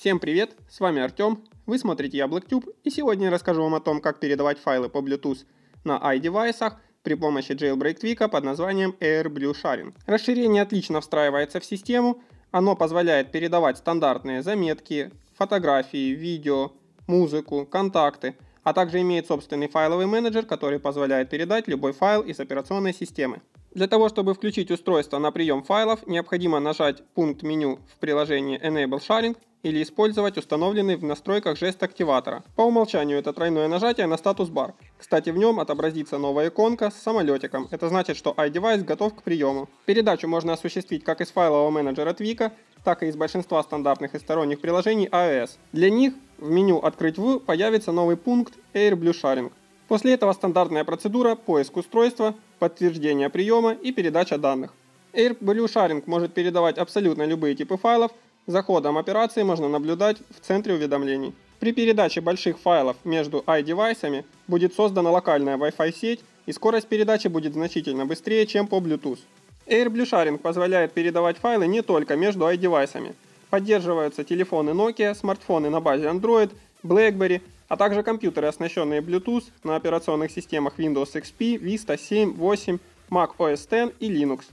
Всем привет, с вами Артем, вы смотрите YablokTube и сегодня я расскажу вам о том, как передавать файлы по Bluetooth на iDevice при помощи jailbreak твика под названием Air Blue Sharing. Расширение отлично встраивается в систему, оно позволяет передавать стандартные заметки, фотографии, видео, музыку, контакты, а также имеет собственный файловый менеджер, который позволяет передать любой файл из операционной системы. Для того, чтобы включить устройство на прием файлов, необходимо нажать пункт меню в приложении Enable Sharing или использовать установленный в настройках жест активатора. По умолчанию это тройное нажатие на статус-бар. Кстати, в нем отобразится новая иконка с самолетиком. Это значит, что iDevice готов к приему. Передачу можно осуществить как из файлового менеджера Twika, так и из большинства стандартных и сторонних приложений iOS. Для них в меню «Открыть в» появится новый пункт Air Blue Sharing. После этого стандартная процедура поиск устройства, подтверждение приема и передача данных. Air Blue Sharing может передавать абсолютно любые типы файлов, за ходом операции можно наблюдать в центре уведомлений. При передаче больших файлов между iDevice будет создана локальная Wi-Fi сеть и скорость передачи будет значительно быстрее, чем по Bluetooth. Air Blue Sharing позволяет передавать файлы не только между iDevice. Поддерживаются телефоны Nokia, смартфоны на базе Android, BlackBerry, а также компьютеры, оснащенные Bluetooth на операционных системах Windows XP, Vista 7, 8, Mac OS X и Linux.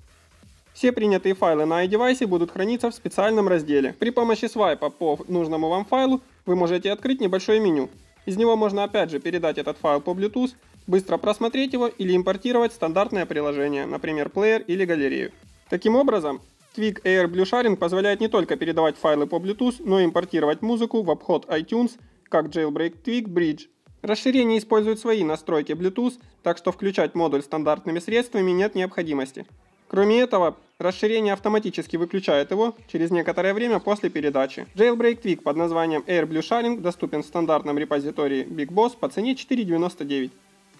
Все принятые файлы на iDevice будут храниться в специальном разделе. При помощи свайпа по нужному вам файлу вы можете открыть небольшое меню. Из него можно опять же передать этот файл по Bluetooth, быстро просмотреть его или импортировать стандартное приложение, например, плеер или галерею. Таким образом, Twig Air Blue Sharing позволяет не только передавать файлы по Bluetooth, но и импортировать музыку в обход iTunes, как Jailbreak Twig Bridge. Расширение использует свои настройки Bluetooth, так что включать модуль стандартными средствами нет необходимости. Кроме этого, расширение автоматически выключает его через некоторое время после передачи. Jailbreak Tweak под названием Air Blue Sharing доступен в стандартном репозитории Big Boss по цене 4.99.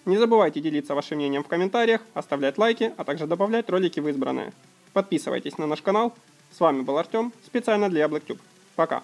Не забывайте делиться вашим мнением в комментариях, оставлять лайки, а также добавлять ролики в избранное. Подписывайтесь на наш канал. С вами был Артем, специально для YablokTube. Пока!